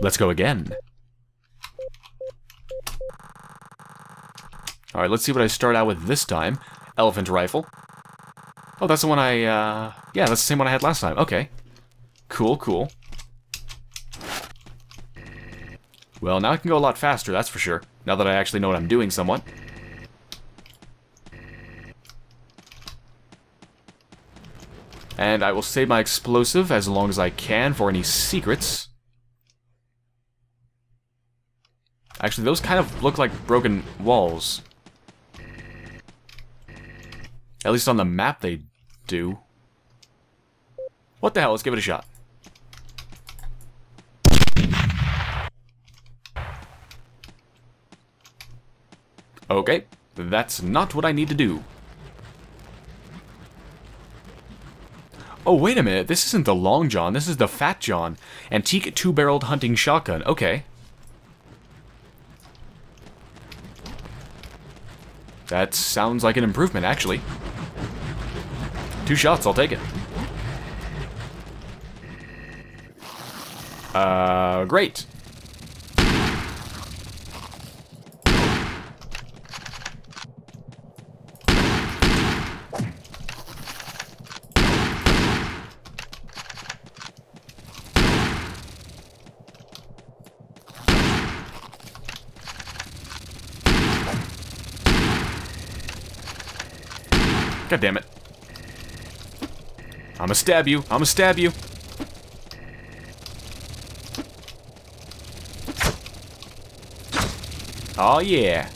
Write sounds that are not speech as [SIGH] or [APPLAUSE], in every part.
Let's go again. Alright, let's see what I start out with this time. Elephant rifle. Oh, that's the one I, uh... Yeah, that's the same one I had last time. Okay. Cool, cool. Well, now I can go a lot faster, that's for sure. Now that I actually know what I'm doing somewhat. And I will save my explosive as long as I can for any secrets. Actually, those kind of look like broken walls. At least on the map they do. What the hell? Let's give it a shot. Okay, that's not what I need to do. Oh, wait a minute. This isn't the Long John. This is the Fat John. Antique two-barreled hunting shotgun. Okay. That sounds like an improvement, actually. Two shots, I'll take it. Uh, great. God damn it. I'ma stab you. I'ma stab you. Oh yeah.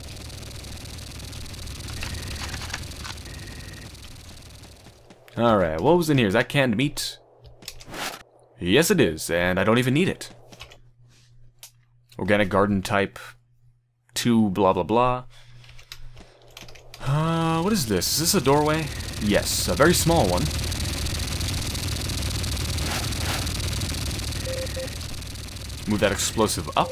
Alright, what was in here? Is that canned meat? Yes it is, and I don't even need it. Organic garden type 2 blah blah blah. Uh, what is this? Is this a doorway? Yes, a very small one. Move that explosive up.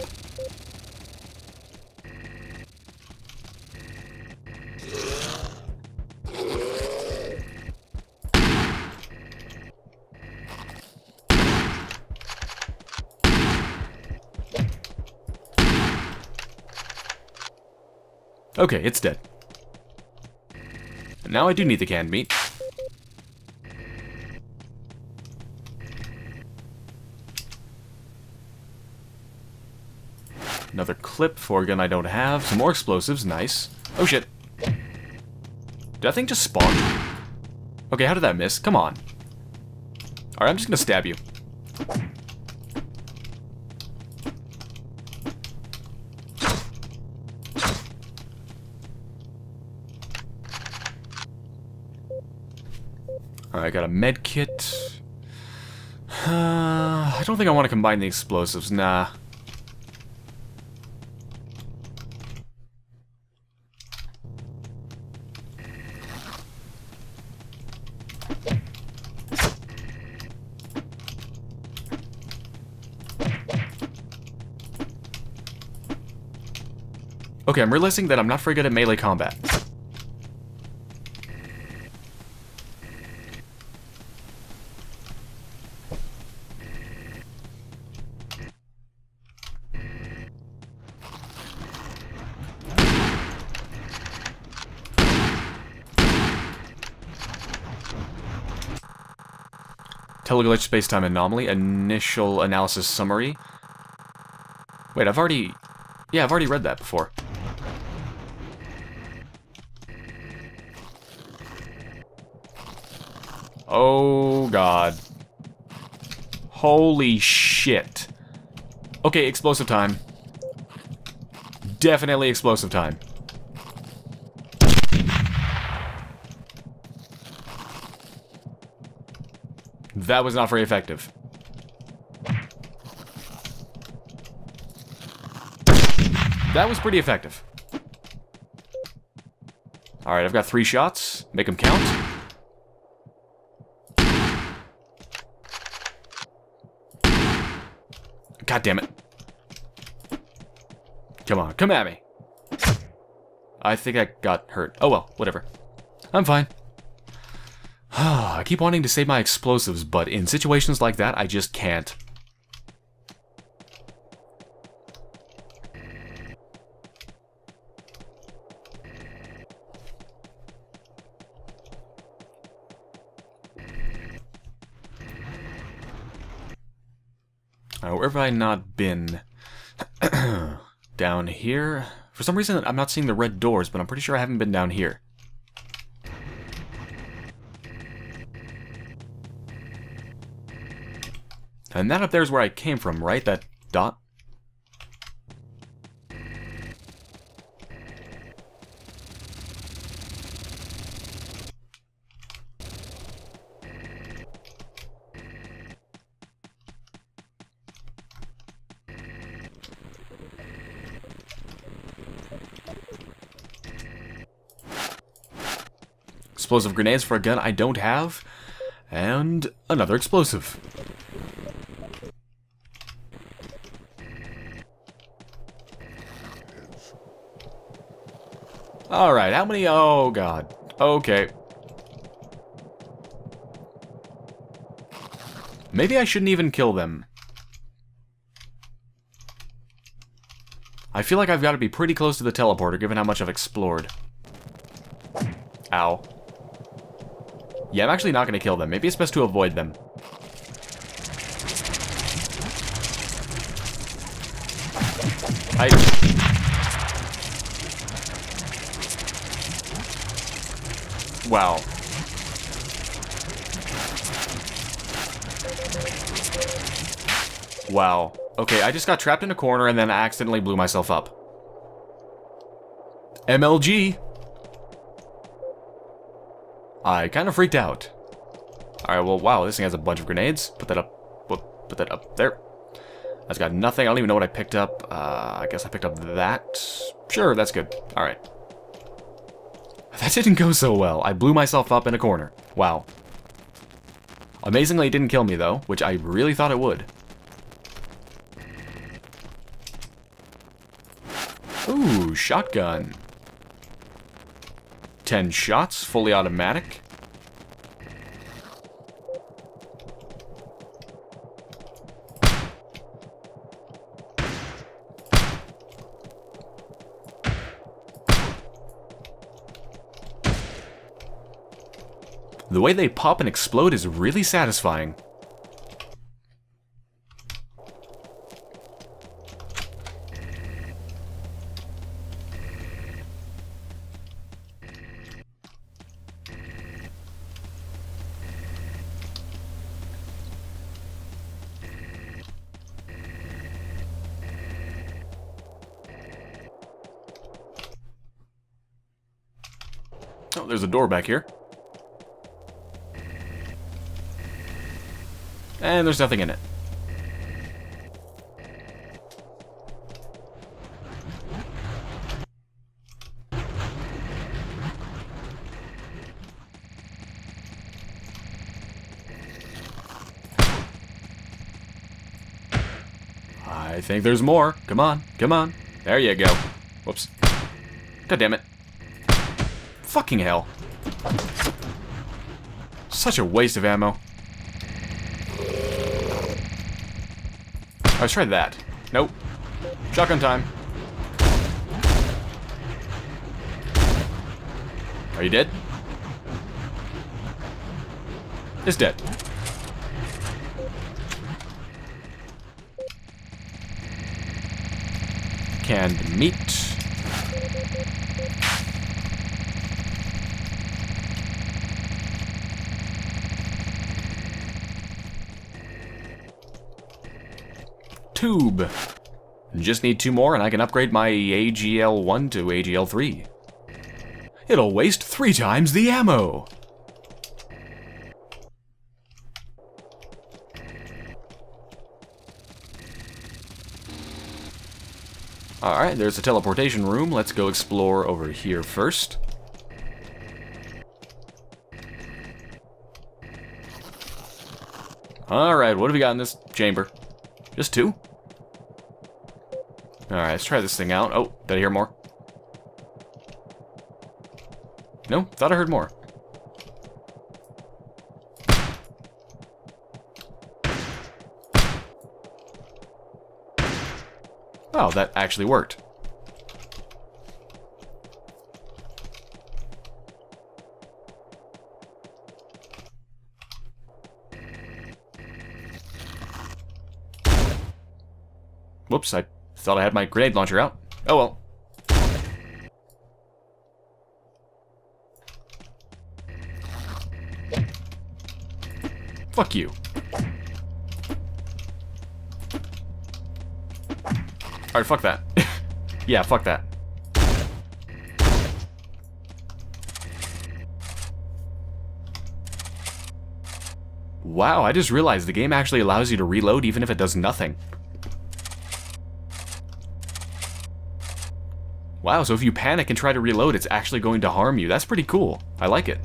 Okay, it's dead. Now I do need the canned meat. Another clip for gun I don't have. Some more explosives, nice. Oh shit. Did that thing just spawn? Okay, how did that miss? Come on. Alright, I'm just gonna stab you. I got a med kit. Uh, I don't think I want to combine the explosives, nah. Okay, I'm realizing that I'm not very good at melee combat. Teleglitch spacetime anomaly, initial analysis summary. Wait, I've already... Yeah, I've already read that before. Oh, God. Holy shit. Okay, explosive time. Definitely explosive time. That was not very effective. That was pretty effective. Alright, I've got three shots. Make them count. God damn it. Come on, come at me. I think I got hurt. Oh well, whatever. I'm fine. [SIGHS] I keep wanting to save my explosives, but in situations like that, I just can't. Right, where have I not been? [CLEARS THROAT] down here? For some reason, I'm not seeing the red doors, but I'm pretty sure I haven't been down here. And that up there is where I came from, right? That dot? Explosive grenades for a gun I don't have. And another explosive. Alright, how many? Oh, God. Okay. Maybe I shouldn't even kill them. I feel like I've got to be pretty close to the teleporter, given how much I've explored. Ow. Yeah, I'm actually not going to kill them. Maybe it's best to avoid them. I... Wow. Wow. Okay, I just got trapped in a corner and then I accidentally blew myself up. MLG! I kind of freaked out. Alright, well, wow, this thing has a bunch of grenades. Put that up, put that up there. That's got nothing. I don't even know what I picked up. Uh, I guess I picked up that. Sure, that's good. Alright. That didn't go so well. I blew myself up in a corner. Wow. Amazingly, it didn't kill me, though, which I really thought it would. Ooh, shotgun. 10 shots, fully automatic. The way they pop and explode is really satisfying. Oh, there's a door back here. And there's nothing in it. I think there's more. Come on, come on. There you go. Whoops. God damn it. Fucking hell. Such a waste of ammo. Let's try that. Nope. Shotgun time. Are you dead? It's dead. Canned meat. Just need two more and I can upgrade my AGL-1 to AGL-3. It'll waste three times the ammo! Alright, there's the teleportation room. Let's go explore over here first. Alright, what have we got in this chamber? Just two? Alright, let's try this thing out. Oh, did I hear more? No, thought I heard more. Oh, that actually worked. Whoops, I thought I had my grenade launcher out. Oh well. Fuck you. Alright, fuck that. [LAUGHS] yeah, fuck that. Wow, I just realized the game actually allows you to reload even if it does nothing. Wow, so if you panic and try to reload, it's actually going to harm you. That's pretty cool. I like it.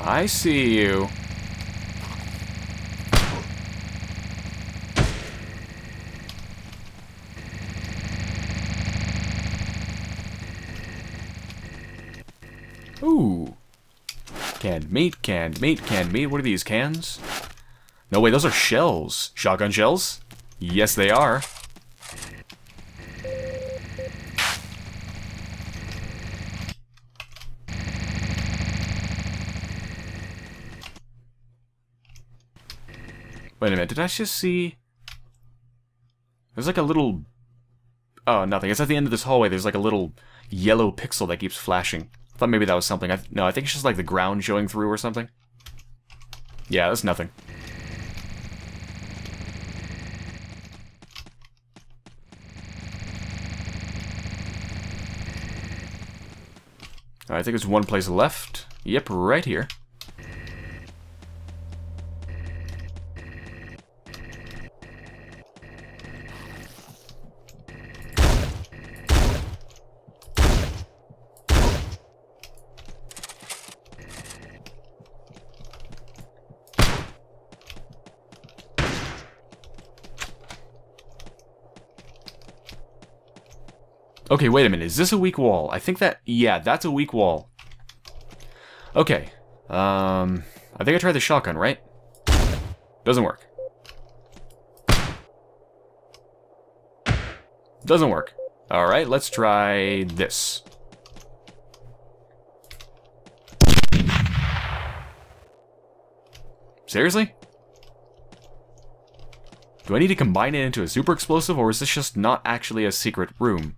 I see you. Ooh. Meat, canned meat, canned meat. What are these, cans? No, wait, those are shells. Shotgun shells? Yes, they are. Wait a minute, did I just see... There's like a little... Oh, nothing. It's at the end of this hallway. There's like a little yellow pixel that keeps flashing. Thought maybe that was something. I no, I think it's just like the ground showing through or something. Yeah, that's nothing. I think there's one place left. Yep, right here. Okay, wait a minute. Is this a weak wall? I think that... Yeah, that's a weak wall. Okay. Um... I think I tried the shotgun, right? Doesn't work. Doesn't work. Alright, let's try this. Seriously? Do I need to combine it into a super explosive, or is this just not actually a secret room?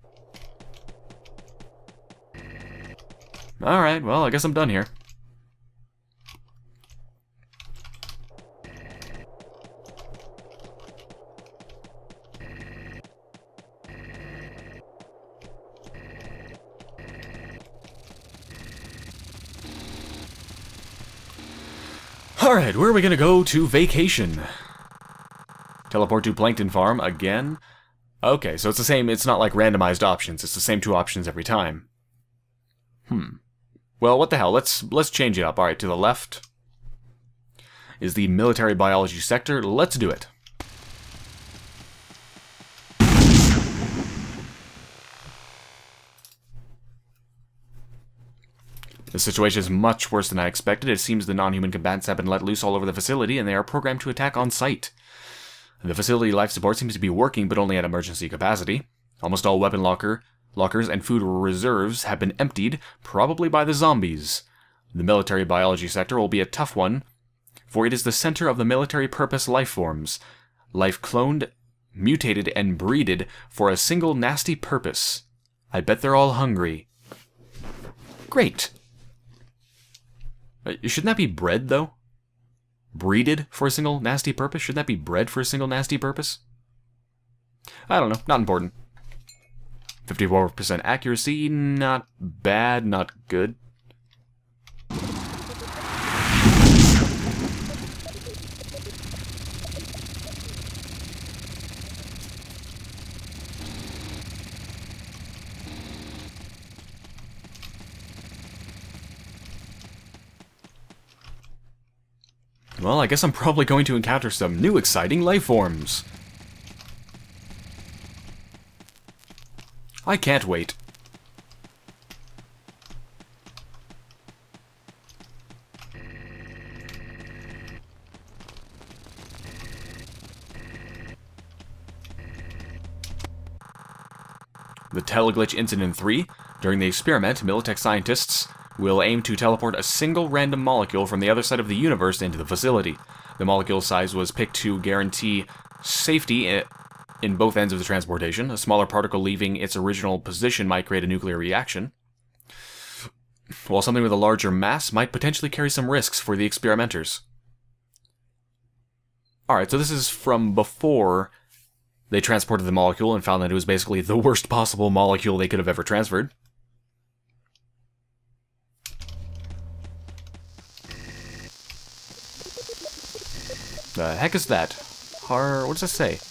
Alright, well, I guess I'm done here. Alright, where are we gonna go to vacation? Teleport to Plankton Farm again? Okay, so it's the same, it's not like randomized options, it's the same two options every time. Hmm. Well, what the hell? Let's let's change it up. All right, to the left is the military biology sector. Let's do it. The situation is much worse than I expected. It seems the non-human combatants have been let loose all over the facility, and they are programmed to attack on sight. The facility life support seems to be working, but only at emergency capacity. Almost all weapon locker Lockers and food reserves have been emptied, probably by the zombies. The military biology sector will be a tough one, for it is the center of the military purpose life forms. Life cloned, mutated, and breeded for a single nasty purpose. I bet they're all hungry. Great. Uh, shouldn't that be bred, though? Breeded for a single nasty purpose? Shouldn't that be bred for a single nasty purpose? I don't know. Not important. 54% accuracy, not bad, not good. Well, I guess I'm probably going to encounter some new exciting life forms. I can't wait. the Teleglitch Incident 3. During the experiment, Militech scientists will aim to teleport a single random molecule from the other side of the universe into the facility. The molecule size was picked to guarantee safety eh, in both ends of the transportation. A smaller particle leaving its original position might create a nuclear reaction, while something with a larger mass might potentially carry some risks for the experimenters. Alright, so this is from before they transported the molecule and found that it was basically the worst possible molecule they could have ever transferred. The heck is that? Har... what does that say?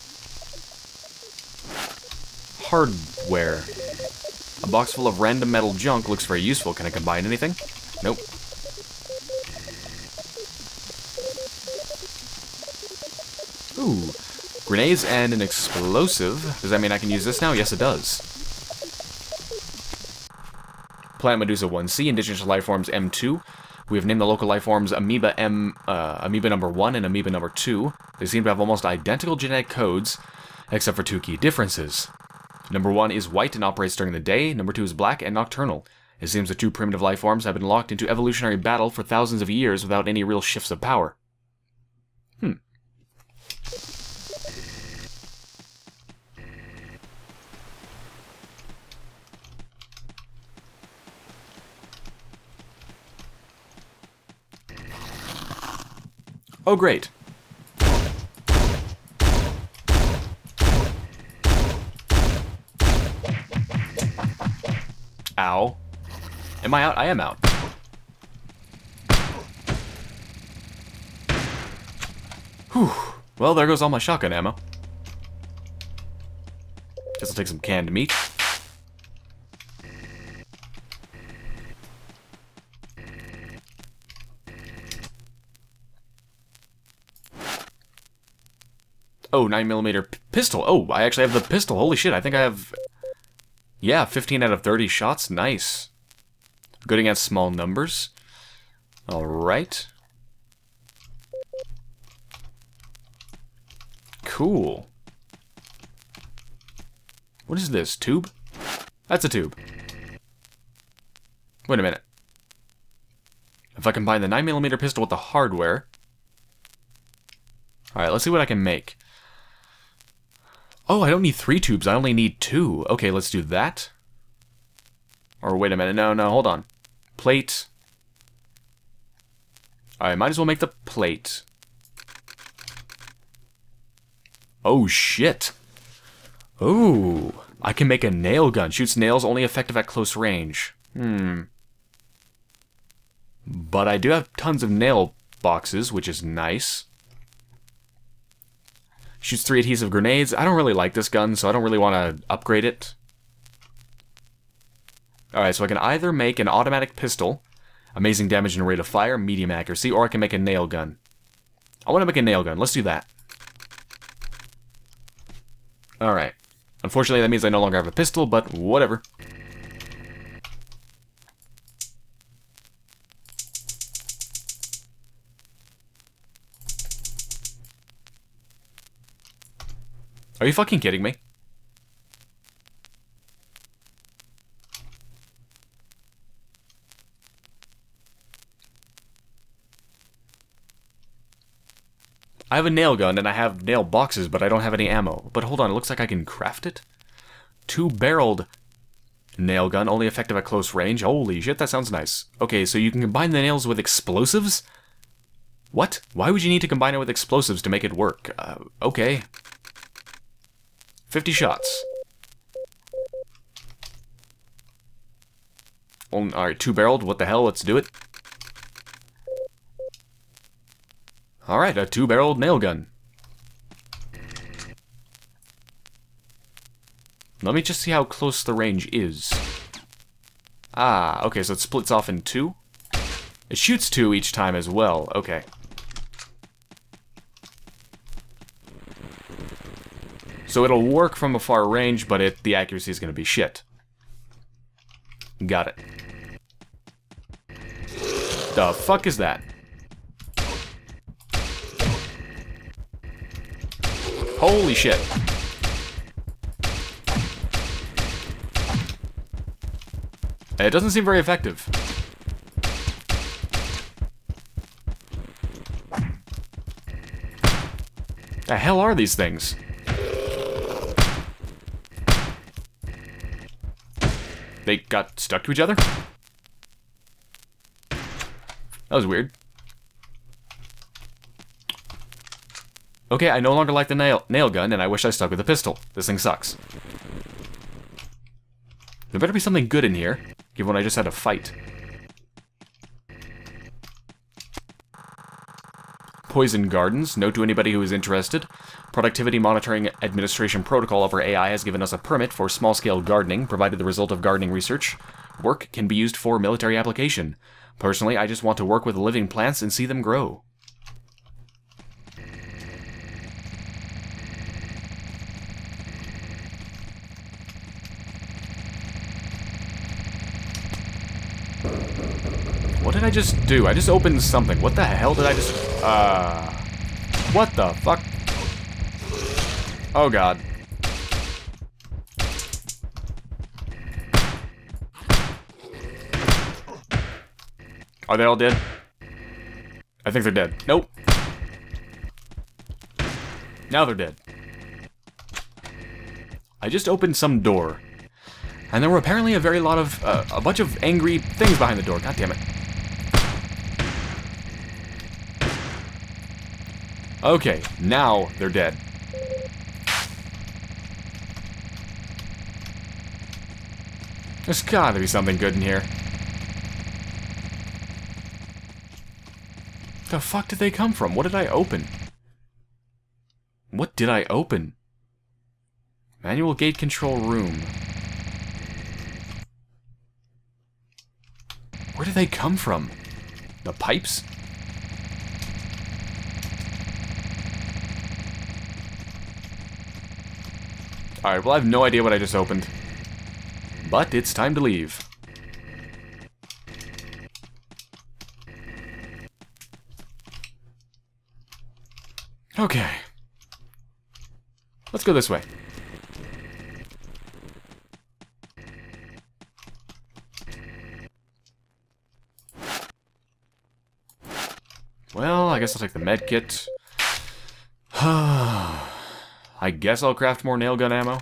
Hardware. A box full of random metal junk looks very useful. Can I combine anything? Nope. Ooh. Grenades and an explosive. Does that mean I can use this now? Yes, it does. Plant Medusa 1C, indigenous life forms M2. We have named the local life forms Amoeba M, uh, Amoeba number 1 and Amoeba number 2. They seem to have almost identical genetic codes, except for two key differences. Number 1 is white and operates during the day, number 2 is black and nocturnal. It seems the two primitive life forms have been locked into evolutionary battle for thousands of years without any real shifts of power. Hmm. Oh, great. Ow. Am I out? I am out. Whew. Well, there goes all my shotgun ammo. Guess I'll take some canned meat. Oh, 9mm pistol. Oh, I actually have the pistol. Holy shit, I think I have... Yeah, 15 out of 30 shots. Nice. Good against small numbers. Alright. Cool. What is this? Tube? That's a tube. Wait a minute. If I combine the 9mm pistol with the hardware... Alright, let's see what I can make. Oh, I don't need three tubes, I only need two. Okay, let's do that. Or wait a minute, no, no, hold on. Plate. I might as well make the plate. Oh, shit. Ooh, I can make a nail gun. Shoots nails, only effective at close range. Hmm. But I do have tons of nail boxes, which is nice. Shoots three adhesive grenades. I don't really like this gun, so I don't really want to upgrade it. Alright, so I can either make an automatic pistol, amazing damage and rate of fire, medium accuracy, or I can make a nail gun. I want to make a nail gun. Let's do that. Alright. Unfortunately, that means I no longer have a pistol, but whatever. Are you fucking kidding me? I have a nail gun and I have nail boxes, but I don't have any ammo. But hold on, it looks like I can craft it? Two-barreled nail gun, only effective at close range. Holy shit, that sounds nice. Okay, so you can combine the nails with explosives? What? Why would you need to combine it with explosives to make it work? Uh, okay. 50 shots. Alright, two-barreled, what the hell, let's do it. Alright, a two-barreled nail gun. Let me just see how close the range is. Ah, okay, so it splits off in two? It shoots two each time as well, okay. So it'll work from a far range, but it the accuracy is going to be shit. Got it. The fuck is that? Holy shit. It doesn't seem very effective. The hell are these things? They got stuck to each other? That was weird. Okay, I no longer like the nail, nail gun, and I wish I stuck with a pistol. This thing sucks. There better be something good in here, given I just had to fight. Poison Gardens. Note to anybody who is interested. Productivity Monitoring Administration Protocol over AI has given us a permit for small-scale gardening, provided the result of gardening research. Work can be used for military application. Personally, I just want to work with living plants and see them grow. I just do? I just opened something. What the hell did I just... Uh... What the fuck? Oh god. Are they all dead? I think they're dead. Nope. Now they're dead. I just opened some door. And there were apparently a very lot of, uh, a bunch of angry things behind the door. God damn it. Okay, now they're dead. There's gotta be something good in here. The fuck did they come from? What did I open? What did I open? Manual gate control room. Where did they come from? The pipes? Alright, well I have no idea what I just opened. But it's time to leave. Okay. Let's go this way. Well, I guess I'll take the med kit. [SIGHS] I guess I'll craft more nail gun ammo.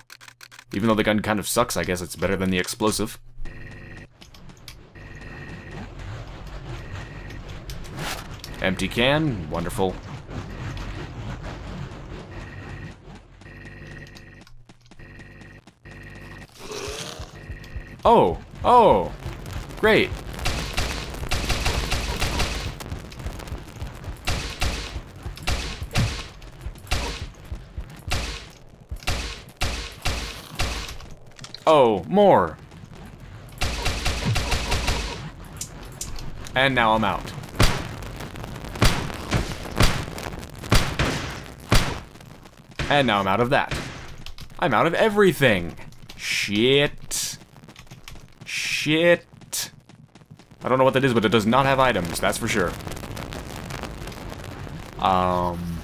Even though the gun kind of sucks, I guess it's better than the explosive. Empty can, wonderful. Oh, oh, great. Oh, more. And now I'm out. And now I'm out of that. I'm out of everything. Shit. Shit. I don't know what that is, but it does not have items, that's for sure. Um...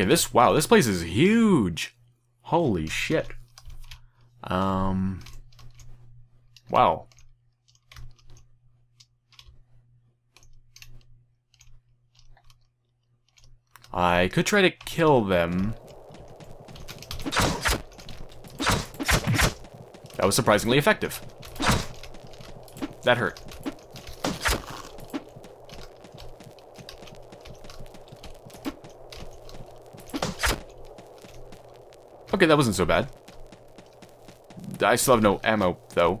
Okay, this, wow, this place is huge. Holy shit. Um, wow. I could try to kill them. That was surprisingly effective. That hurt. Okay, that wasn't so bad. I still have no ammo, though.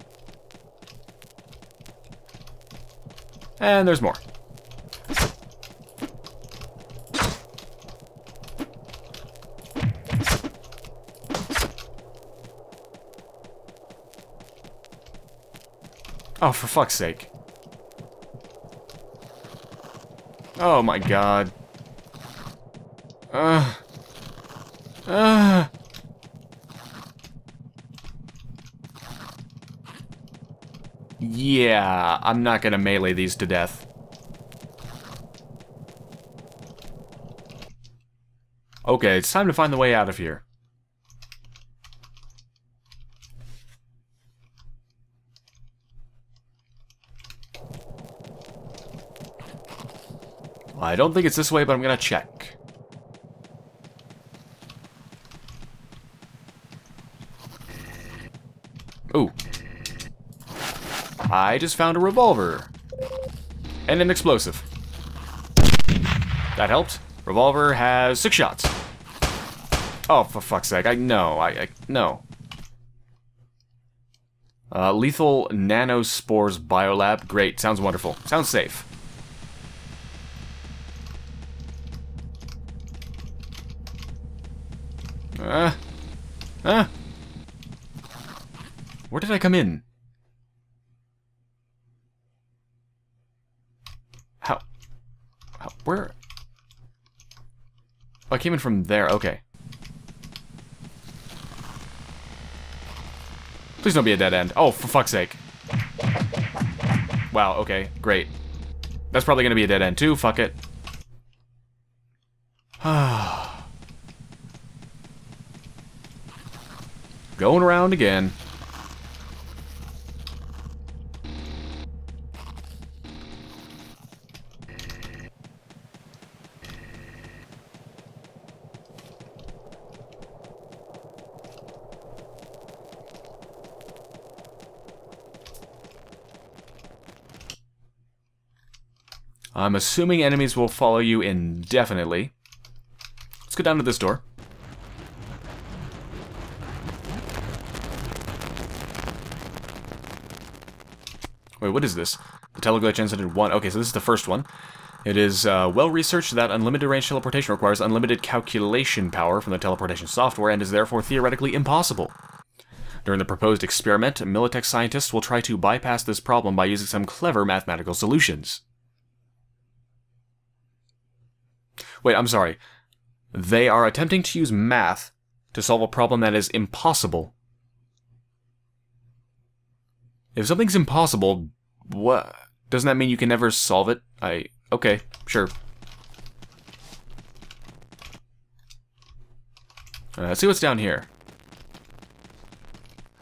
And there's more. Oh, for fuck's sake. Oh my god. Ugh. I'm not gonna melee these to death. Okay, it's time to find the way out of here. I don't think it's this way, but I'm gonna check. Ooh. I just found a revolver. And an explosive. That helped. Revolver has six shots. Oh, for fuck's sake. I know. I, I no. Uh, lethal nanospores biolab. Great. Sounds wonderful. Sounds safe. Uh. Uh. Where did I come in? How? How where? Oh, I came in from there. Okay. Please don't be a dead end. Oh, for fuck's sake. Wow, okay, great. That's probably gonna be a dead end too, fuck it. [SIGHS] Going around again. I'm assuming enemies will follow you indefinitely. Let's go down to this door. Wait, what is this? The teleglitch incident 1. Okay, so this is the first one. It is uh, well researched that unlimited range teleportation requires unlimited calculation power from the teleportation software and is therefore theoretically impossible. During the proposed experiment, Militech scientists will try to bypass this problem by using some clever mathematical solutions. Wait, I'm sorry. They are attempting to use math to solve a problem that is impossible. If something's impossible, what doesn't that mean you can never solve it? I okay, sure. Uh, let's see what's down here.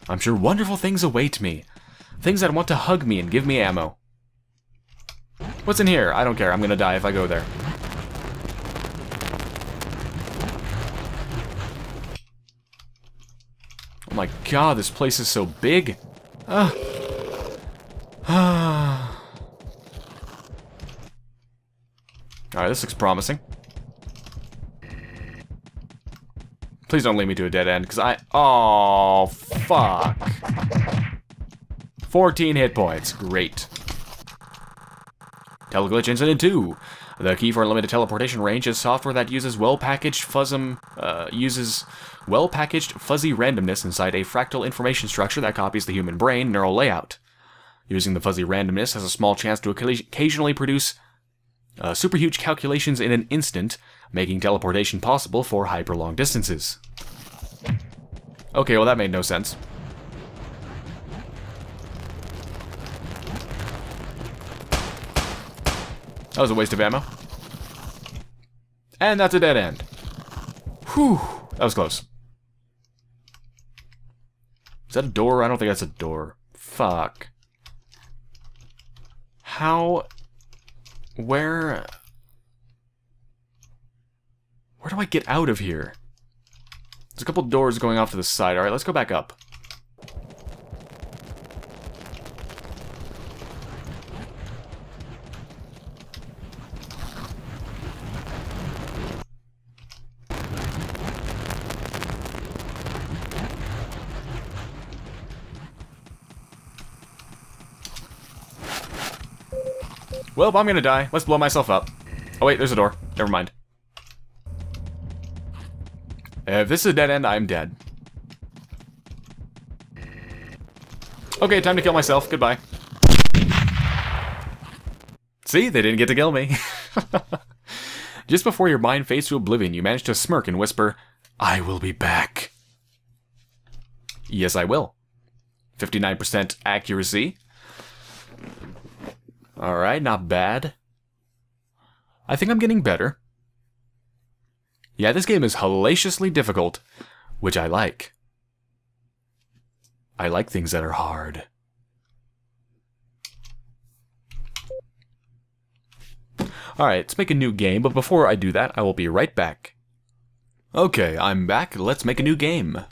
I'm sure wonderful things await me. Things that want to hug me and give me ammo. What's in here? I don't care. I'm gonna die if I go there. My god, this place is so big. Ah. Alright, this looks promising. Please don't lead me to a dead end, because I... Oh, fuck. 14 hit points. Great. Teleglitch Incident 2. The key for unlimited teleportation range is software that uses well-packaged fuzzum, uh, uses well-packaged fuzzy randomness inside a fractal information structure that copies the human brain neural layout. Using the fuzzy randomness has a small chance to occasionally produce uh, super huge calculations in an instant, making teleportation possible for hyper long distances. Okay, well that made no sense. That was a waste of ammo. And that's a dead end. Whew, that was close. Is that a door? I don't think that's a door. Fuck. How... Where... Where do I get out of here? There's a couple doors going off to the side. Alright, let's go back up. Well, I'm gonna die. Let's blow myself up. Oh wait, there's a door. Never mind. If this is a dead end, I'm dead. Okay, time to kill myself. Goodbye. See? They didn't get to kill me. [LAUGHS] Just before your mind fades to oblivion, you manage to smirk and whisper, I will be back. Yes, I will. 59% accuracy. Alright, not bad. I think I'm getting better. Yeah, this game is hellaciously difficult, which I like. I like things that are hard. Alright, let's make a new game, but before I do that, I will be right back. Okay, I'm back. Let's make a new game.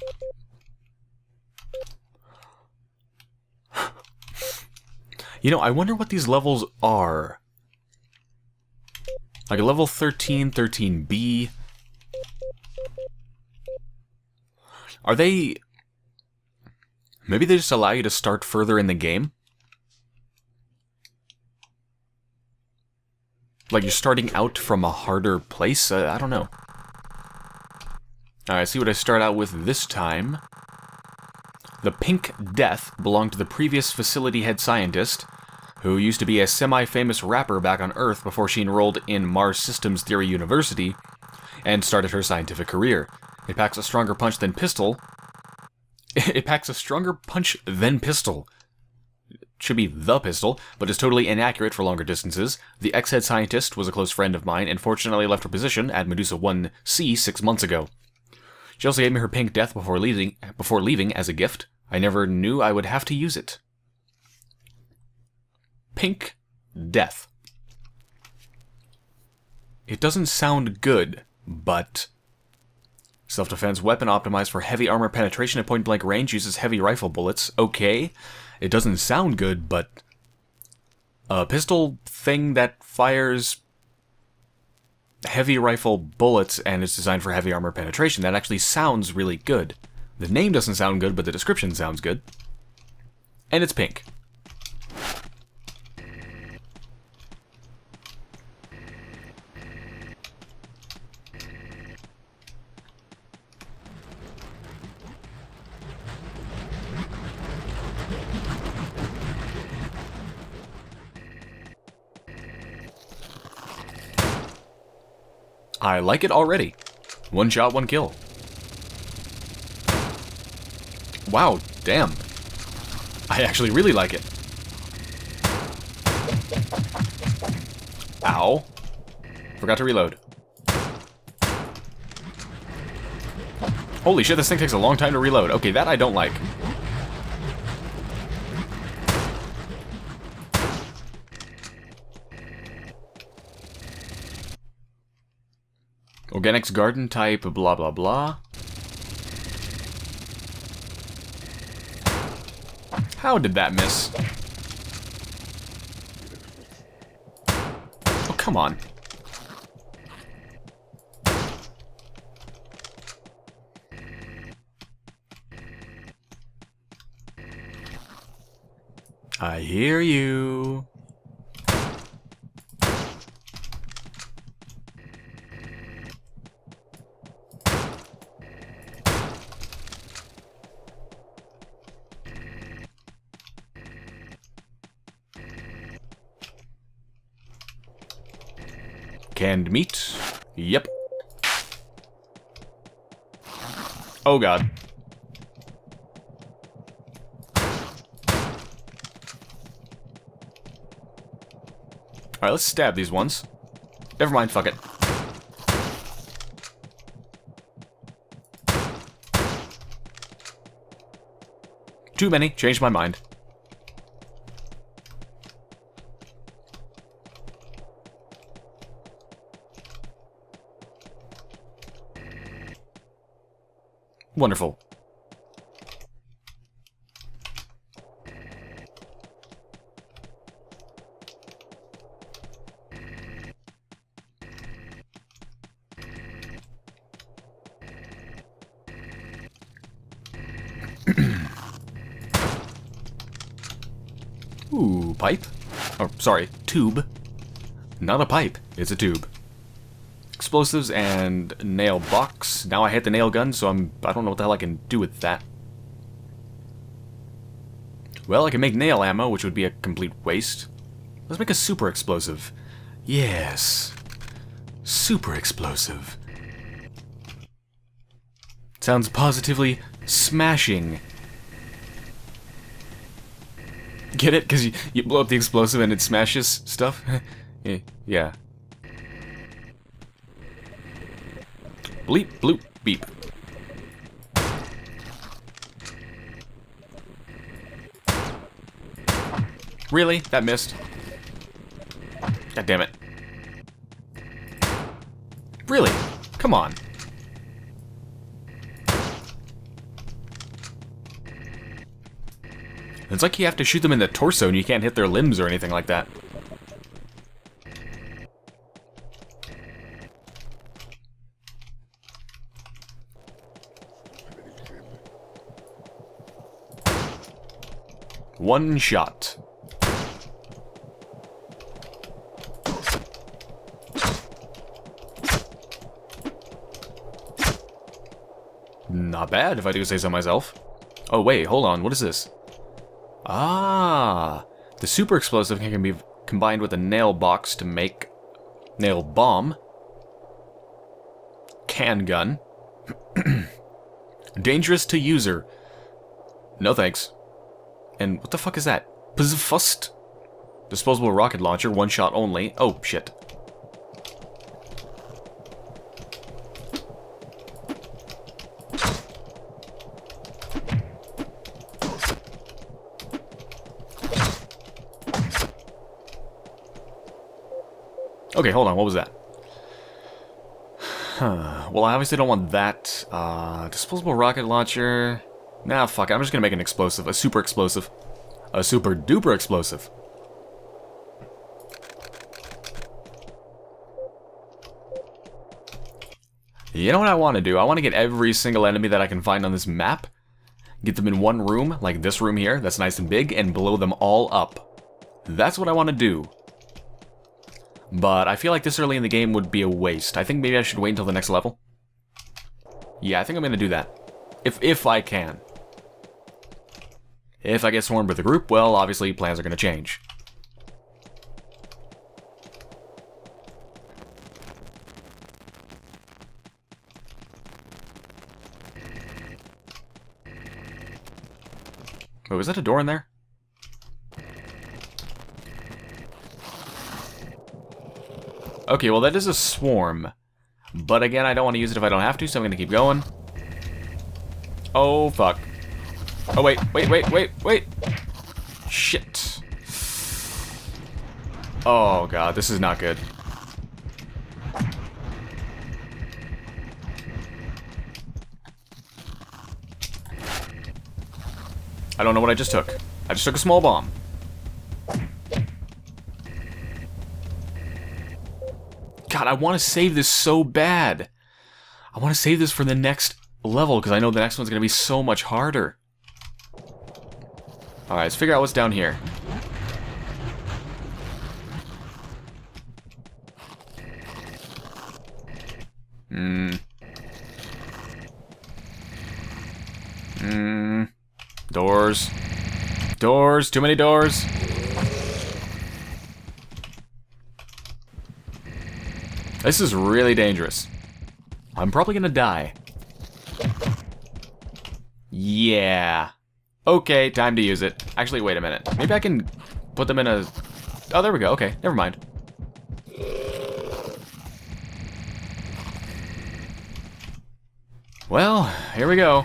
You know, I wonder what these levels are. Like a level 13, 13B. Are they... Maybe they just allow you to start further in the game? Like you're starting out from a harder place? Uh, I don't know. Alright, see what I start out with this time. The Pink Death belonged to the previous facility head scientist, who used to be a semi-famous rapper back on Earth before she enrolled in Mars Systems Theory University and started her scientific career. It packs a stronger punch than pistol. [LAUGHS] It packs a stronger punch than pistol. should be the pistol, but is totally inaccurate for longer distances. The ex-head scientist was a close friend of mine and fortunately left her position at Medusa 1C six months ago. She also gave me her pink death before leaving, before leaving as a gift. I never knew I would have to use it. Pink death. It doesn't sound good, but... Self-defense weapon optimized for heavy armor penetration at point-blank range uses heavy rifle bullets. Okay. It doesn't sound good, but... A pistol thing that fires heavy rifle bullets and is designed for heavy armor penetration. That actually sounds really good. The name doesn't sound good, but the description sounds good. And it's pink. I like it already. One shot, one kill. Wow, damn. I actually really like it. Ow. Forgot to reload. Holy shit, this thing takes a long time to reload. Okay, that I don't like. Organics garden type, blah blah blah. How did that miss? Oh, come on. I hear you. Canned meat. Yep. Oh god. Alright, let's stab these ones. Never mind, fuck it. Too many, changed my mind. Wonderful. Ooh, pipe? Oh, sorry, tube. Not a pipe, it's a tube explosives and nail box. Now I hit the nail gun, so I'm I don't know what the hell I can do with that. Well, I can make nail ammo, which would be a complete waste. Let's make a super explosive. Yes. Super explosive. Sounds positively smashing. Get it? Because you, you blow up the explosive and it smashes stuff? [LAUGHS] yeah. Bleep, bloop, beep. Really? That missed? God damn it. Really? Come on. It's like you have to shoot them in the torso and you can't hit their limbs or anything like that. One shot. Not bad, if I do say so myself. Oh, wait, hold on. What is this? Ah, the super explosive can be combined with a nail box to make nail bomb. Can gun. [CLEARS THROAT] Dangerous to user. No thanks. And what the fuck is that? Pzfust. Disposable rocket launcher, one shot only. Oh, shit. Okay, hold on, what was that? Huh. [SIGHS] Well, I obviously don't want that. Uh, disposable rocket launcher... Nah, fuck it. I'm just gonna make an explosive. A super explosive. A super duper explosive. You know what I want to do? I want to get every single enemy that I can find on this map, get them in one room, like this room here, that's nice and big, and blow them all up. That's what I want to do. But I feel like this early in the game would be a waste. I think maybe I should wait until the next level. Yeah, I think I'm going to do that. If, if I can. If I get swarmed with a group, well, obviously plans are going to change. Oh, Wait, was that a door in there? Okay, well that is a swarm. But again, I don't want to use it if I don't have to, so I'm going to keep going. Oh, fuck. Oh, wait, wait, wait, wait, wait. Shit. Oh, God, this is not good. I don't know what I just took. I just took a small bomb. God, I want to save this so bad. I want to save this for the next level, because I know the next one's going to be so much harder. Alright, let's figure out what's down here. Hmm. Hmm. Doors. Doors. Too many doors. This is really dangerous. I'm probably gonna die. Yeah. Okay, time to use it. Actually, wait a minute. Maybe I can put them in a... Oh, there we go. Okay, never mind. Well, here we go.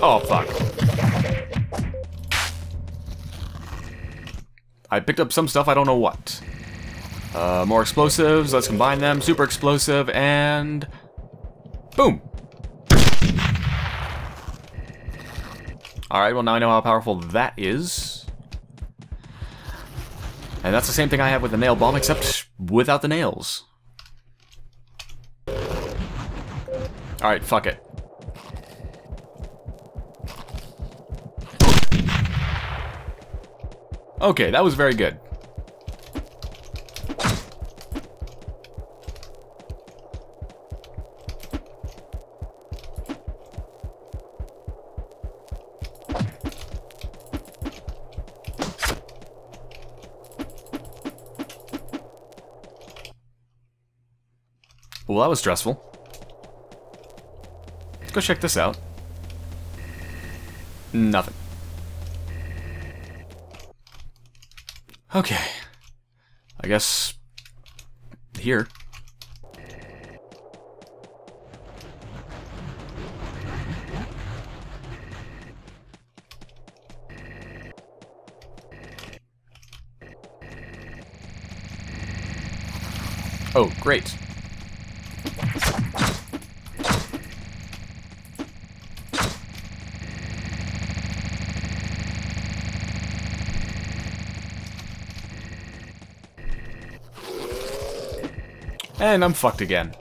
Oh, fuck. I picked up some stuff, I don't know what. Uh, more explosives, let's combine them. Super explosive, and... Boom! Alright, well now I know how powerful that is. And that's the same thing I have with the nail bomb, except without the nails. Alright, fuck it. Okay, that was very good. That was stressful. Let's go check this out. Nothing. Okay. I guess here. Oh, great. And I'm fucked again.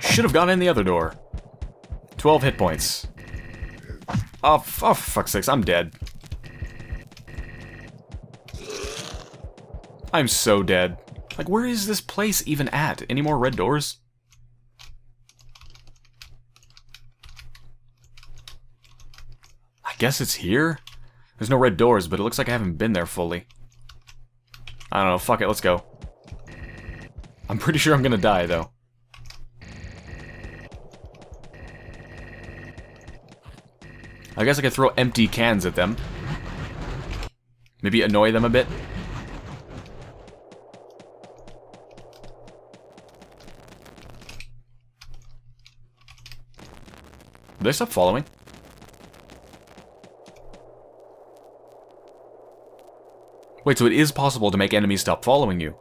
Should have gone in the other door. 12 hit points. Oh, oh fuck's sakes, I'm dead. I'm so dead. Like, where is this place even at? Any more red doors? I guess it's here? There's no red doors, but it looks like I haven't been there fully. I don't know, fuck it, let's go. I'm pretty sure I'm gonna die, though. I guess I could throw empty cans at them. Maybe annoy them a bit. Did they stop following? Wait, so it is possible to make enemies stop following you?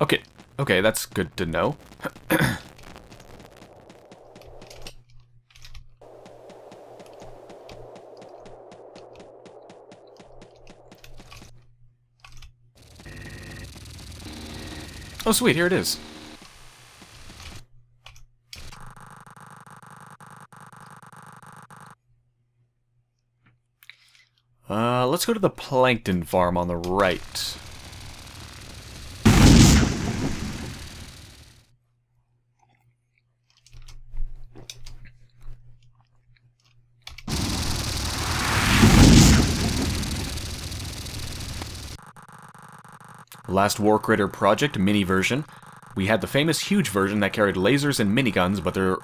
Okay, okay, that's good to know. [CLEARS THROAT] oh sweet, here it is. Uh, let's go to the plankton farm on the right. Last War Critter Project mini version. We had the famous huge version that carried lasers and miniguns, but there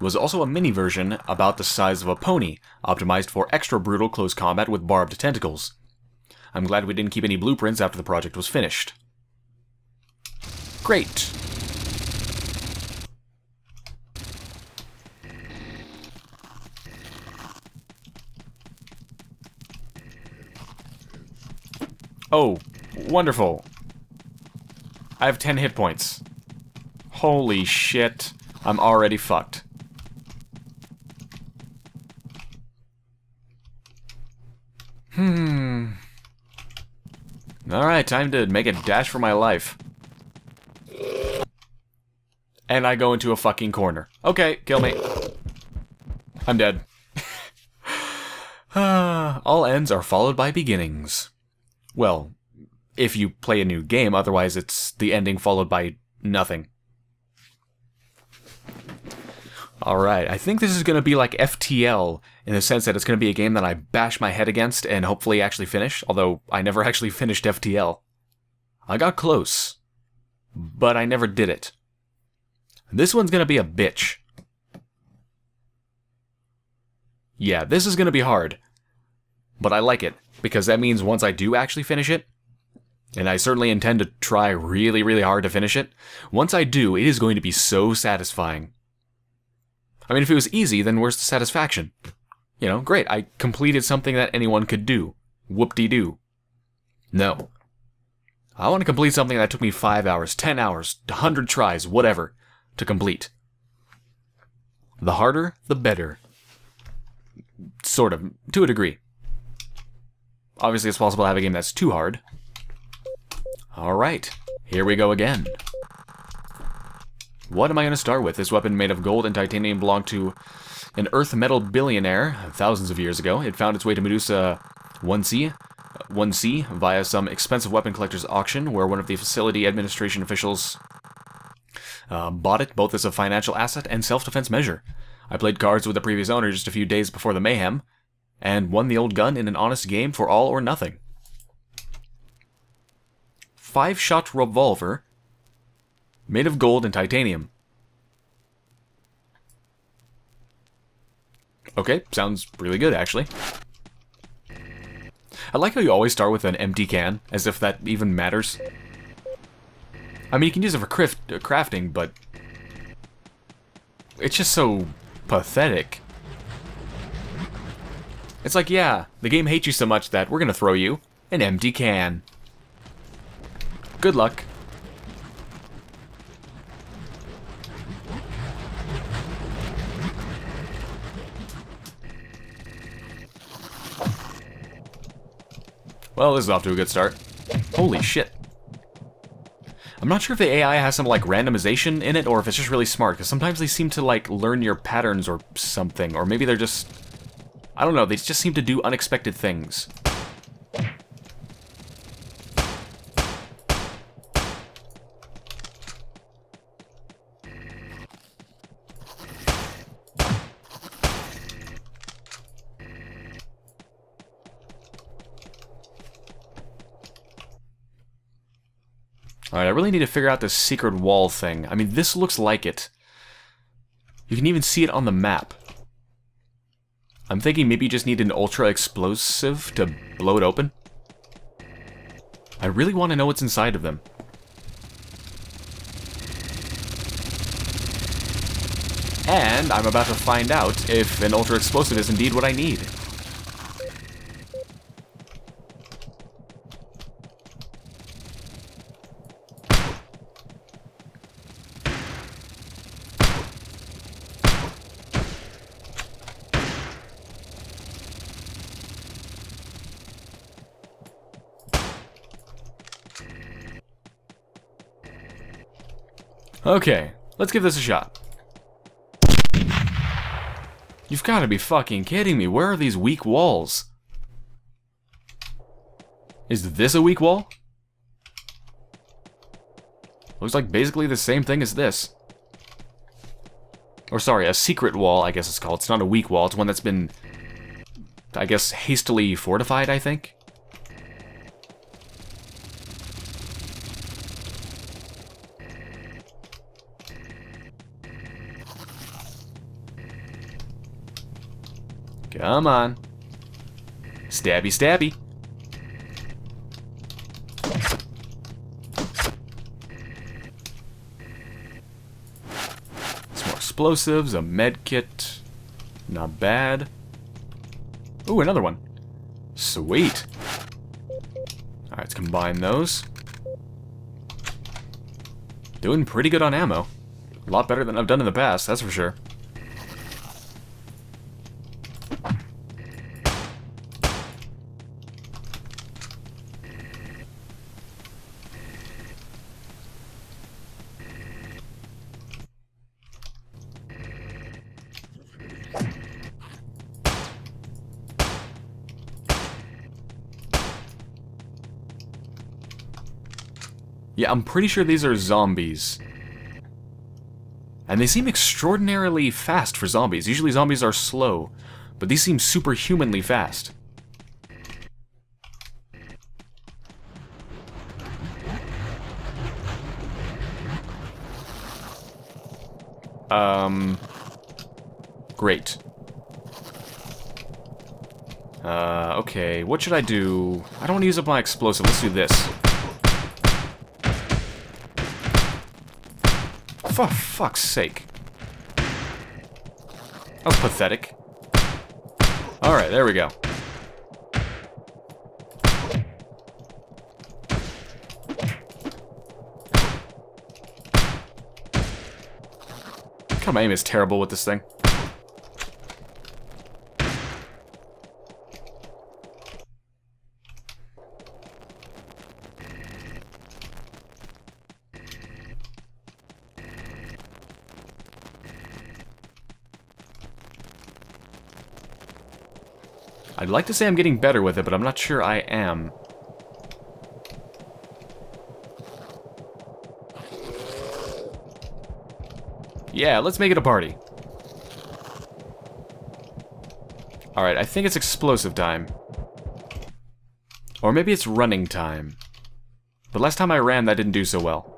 was also a mini version about the size of a pony, optimized for extra brutal close combat with barbed tentacles. I'm glad we didn't keep any blueprints after the project was finished. Great! Oh, wonderful. I have 10 hit points. Holy shit. I'm already fucked. Hmm. Alright, time to make a dash for my life. And I go into a fucking corner. Okay, kill me. I'm dead. [SIGHS] All ends are followed by beginnings. Well, if you play a new game, otherwise it's the ending followed by nothing. Alright, I think this is going to be like FTL in the sense that it's going to be a game that I bash my head against and hopefully actually finish, although I never [LAUGHS] actually finished FTL. I got close, but I never did it. This one's going to be a bitch. Yeah, this is going to be hard, but I like it, because that means once I do actually finish it, and I certainly intend to try really, really hard to finish it, once I do, it is going to be so satisfying. I mean, if it was easy, then where's the satisfaction? You know, great, I completed something that anyone could do. Whoop-de-doo. No. I want to complete something that took me 5 hours, 10 hours, 100 tries, whatever, to complete. The harder, the better. Sort of, to a degree. Obviously, it's possible to have a game that's too hard. Alright, here we go again. What am I going to start with? This weapon made of gold and titanium belonged to an earth metal billionaire thousands of years ago. It found its way to Medusa 1C, 1C via some expensive weapon collector's auction where one of the facility administration officials uh, bought it both as a financial asset and self-defense measure. I played cards with the previous owner just a few days before the mayhem and won the old gun in an honest game for all or nothing. Five-shot revolver Made of gold and titanium. Okay, sounds really good, actually. I like how you always start with an empty can, as if that even matters. I mean, you can use it for uh, crafting, but... It's just so pathetic. It's like, yeah, the game hates you so much that we're gonna throw you an empty can. Good luck. Well, this is off to a good start. Holy shit. I'm not sure if the AI has some, like, randomization in it, or if it's just really smart, because sometimes they seem to, like, learn your patterns or something, or maybe they're just... I don't know, they just seem to do unexpected things. Really need to figure out this secret wall thing. I mean, this looks like it. You can even see it on the map. I'm thinking maybe you just need an ultra explosive to blow it open. I really want to know what's inside of them. And I'm about to find out if an ultra explosive is indeed what I need. Okay, let's give this a shot. You've got to be fucking kidding me. Where are these weak walls? Is this a weak wall? Looks like basically the same thing as this. Or sorry, a secret wall, I guess it's called. It's not a weak wall. It's one that's been, I guess, hastily fortified, I think. Come on. Stabby, stabby. Some more explosives, a med kit. Not bad. Ooh, another one. Sweet. Alright, let's combine those. Doing pretty good on ammo. A lot better than I've done in the past, that's for sure. Yeah, I'm pretty sure these are zombies. And they seem extraordinarily fast for zombies. Usually zombies are slow, but these seem superhumanly fast. Um... Great. Uh, okay, what should I do? I don't want to use up my explosive, let's do this. For fuck's sake. That was pathetic. Alright, there we go. God, my aim is terrible with this thing. Like to say I'm getting better with it, but I'm not sure I am. Yeah, let's make it a party. Alright, I think it's explosive time. Or maybe it's running time. But last time I ran, that didn't do so well.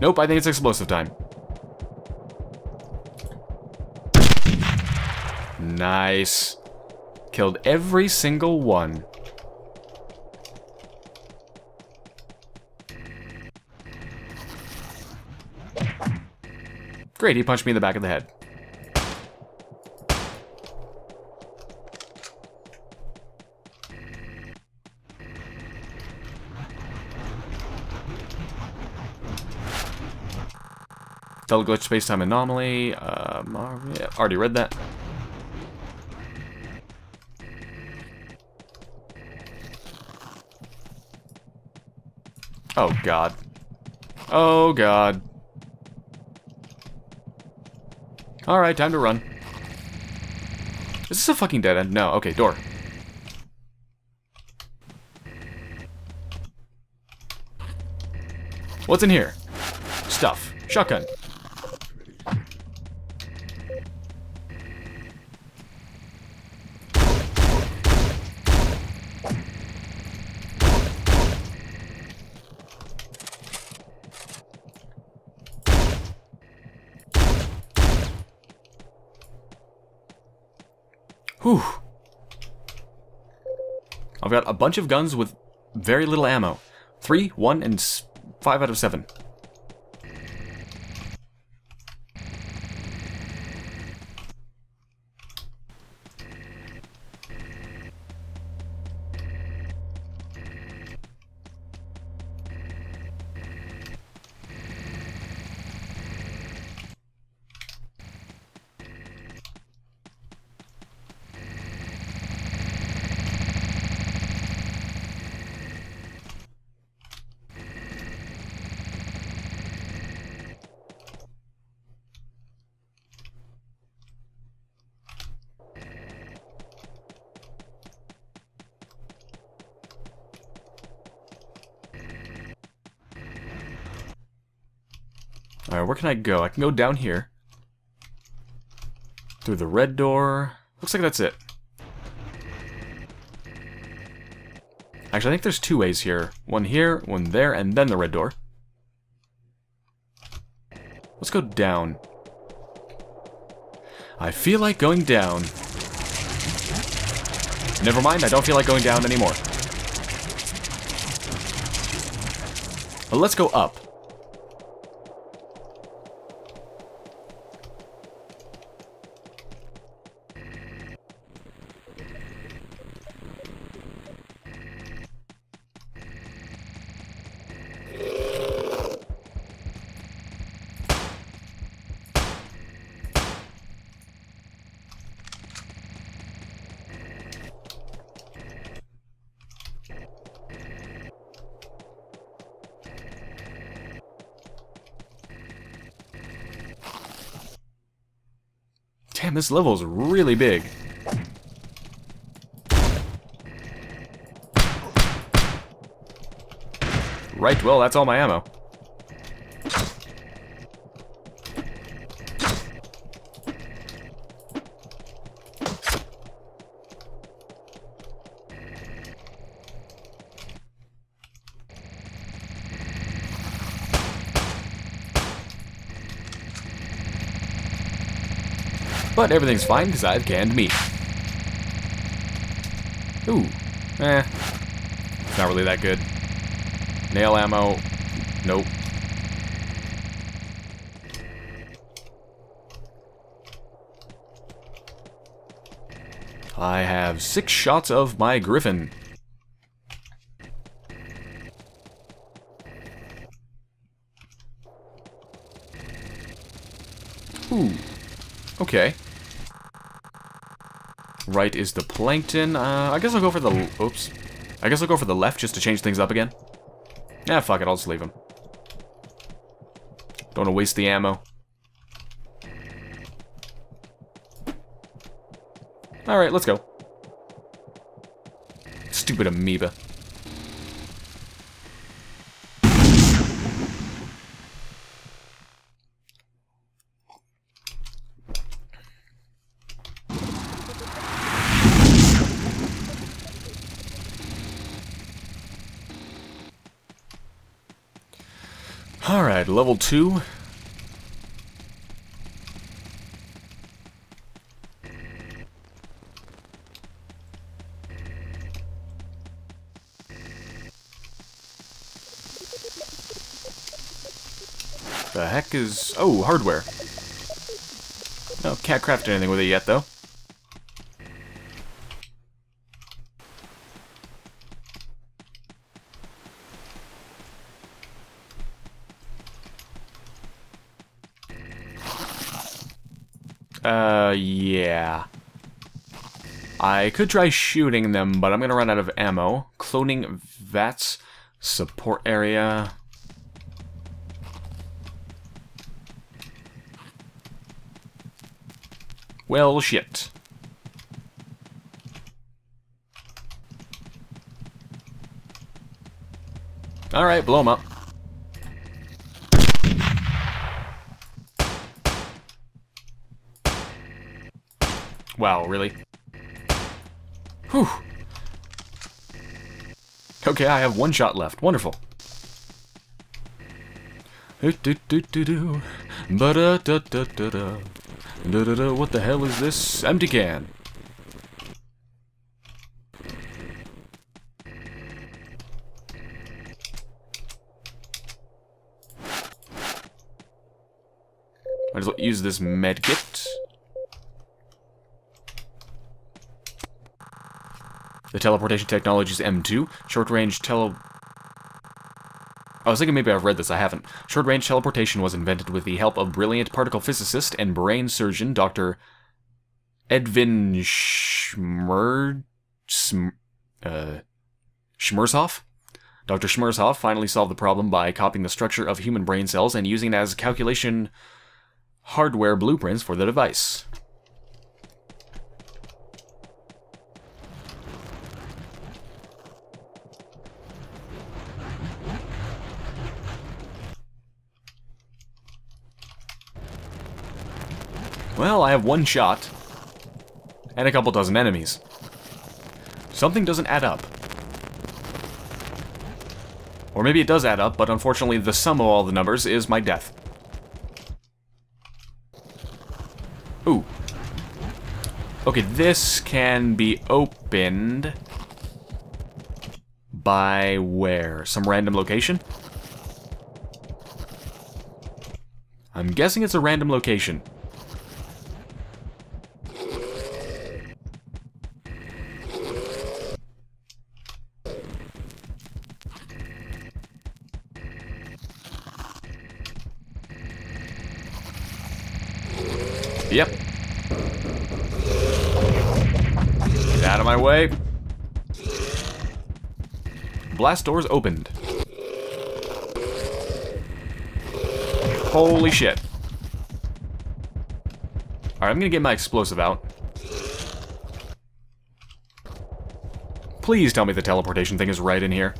Nope, I think it's explosive time. Nice. Killed every single one. Great, he punched me in the back of the head. Teleglitch space-time anomaly. Uh, already read that. Oh god. Oh god. Alright, time to run. Is this a fucking dead end? No. Okay, door. What's in here? Stuff. Shotgun. Whew. I've got a bunch of guns with very little ammo. Three, one, and five out of seven. Can I go? I can go down here. Through the red door. Looks like that's it. Actually, I think there's two ways here. One here, one there, and then the red door. Let's go down. I feel like going down. Never mind, I don't feel like going down anymore. But let's go up. This level is really big. Right, well, that's all my ammo. But everything's fine because I've canned meat. Ooh. Eh. It's not really that good. Nail ammo. Nope. I have six shots of my griffin. Ooh. Okay. Right is the plankton. Uh, I guess I'll go for the... Oops. I guess I'll go for the left just to change things up again. Yeah, fuck it. I'll just leave him. Don't want to waste the ammo. Alright, let's go. Stupid amoeba. level two. The heck is... Oh, hardware. No, can't craft anything with it yet, though. Yeah. I could try shooting them, but I'm gonna run out of ammo. Cloning vats, support area. Well, shit. Alright, blow them up. Wow, really? Whew. Okay, I have one shot left. Wonderful. What the hell is this? Empty can. As well use this medkit. The teleportation technology is M2. Short-range tele... I was thinking maybe I've read this, I haven't. Short-range teleportation was invented with the help of brilliant particle physicist and brain surgeon Dr. Edwin Schmer... Uh, Schmershoff? Dr. Schmershoff finally solved the problem by copying the structure of human brain cells and using it as calculation hardware blueprints for the device. Well, I have one shot. And a couple dozen enemies. Something doesn't add up. Or maybe it does add up, but unfortunately the sum of all the numbers is my death. Ooh. Okay, this can be opened by where? Some random location? I'm guessing it's a random location. My way. Blast doors opened. Holy shit. Alright, I'm gonna get my explosive out. Please tell me the teleportation thing is right in here.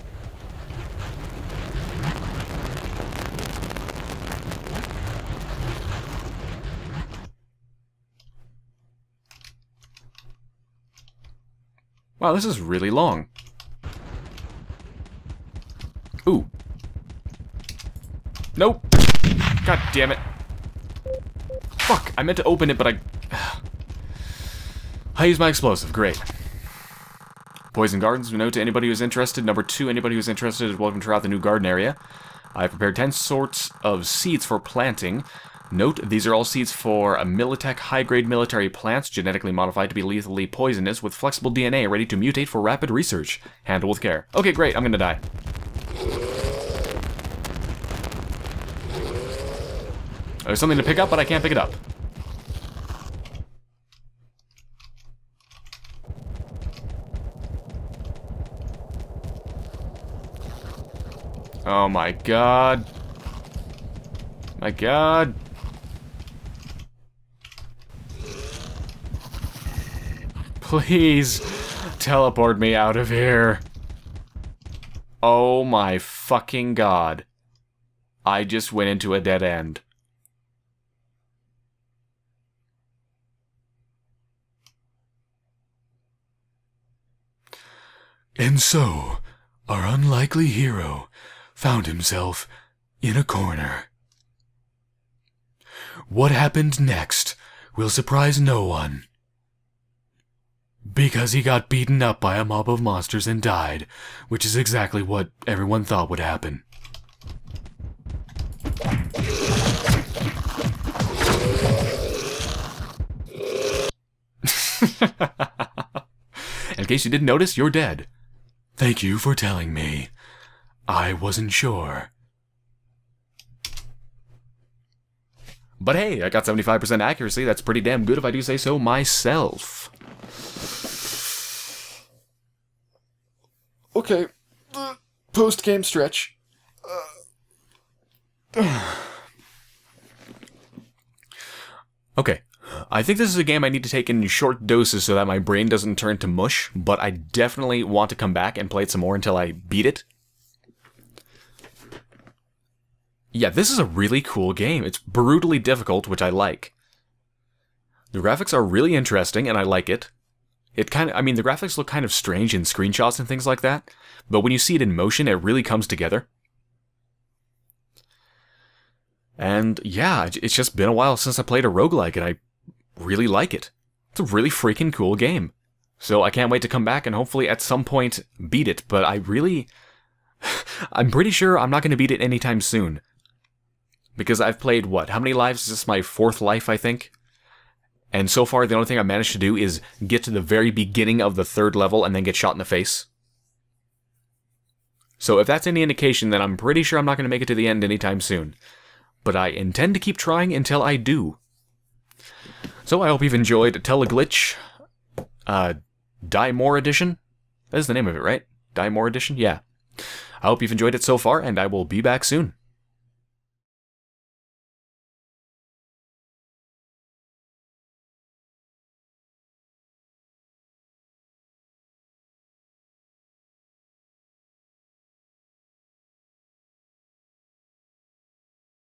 Wow, this is really long. Ooh. Nope. God damn it. Fuck, I meant to open it, but I... [SIGHS] I used my explosive, great. Poison Gardens, note to anybody who's interested. Number two, anybody who's interested is welcome to try out the new garden area. I prepared 10 sorts of seeds for planting. Note, these are all seeds for a Militech high-grade military plants genetically modified to be lethally poisonous with flexible DNA ready to mutate for rapid research. Handle with care. Okay, great, I'm gonna die. There's something to pick up, but I can't pick it up. Oh my god. My god. Please teleport me out of here. Oh my fucking god. I just went into a dead end. And so, our unlikely hero found himself in a corner. What happened next will surprise no one. Because he got beaten up by a mob of monsters and died, which is exactly what everyone thought would happen. [LAUGHS] In case you didn't notice, you're dead. Thank you for telling me. I wasn't sure. But hey, I got 75% accuracy. That's pretty damn good if I do say so myself. Okay. Post game stretch. Uh. okay. I think this is a game I need to take in short doses so that my brain doesn't turn to mush, but I definitely want to come back and play it some more until I beat it. Yeah, this is a really cool game. It's brutally difficult, which I like. The graphics are really interesting, and I like it. It kind of, I mean, the graphics look kind of strange in screenshots and things like that, but when you see it in motion, it really comes together. And yeah, it's just been a while since I played a roguelike, and I really like it. It's a really freaking cool game. So I can't wait to come back and hopefully at some point beat it, but I really... [SIGHS] I'm pretty sure I'm not going to beat it anytime soon. Because I've played, what, how many lives? Is this my fourth life, I think? And so far, the only thing I managed to do is get to the very beginning of the third level and then get shot in the face. So if that's any indication, then I'm pretty sure I'm not going to make it to the end anytime soon. But I intend to keep trying until I do. So I hope you've enjoyed Teleglitch, uh, Die More Edition? That is the name of it, right? Die More Edition? Yeah. I hope you've enjoyed it so far, and I will be back soon.